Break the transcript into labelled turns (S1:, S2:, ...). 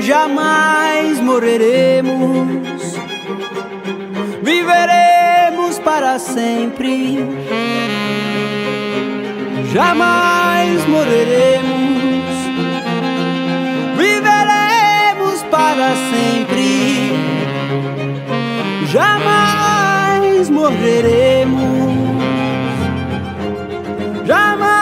S1: jamais morreremos, viveremos para sempre. Jamais morreremos, viveremos para sempre. Jamais morreremos, jamais.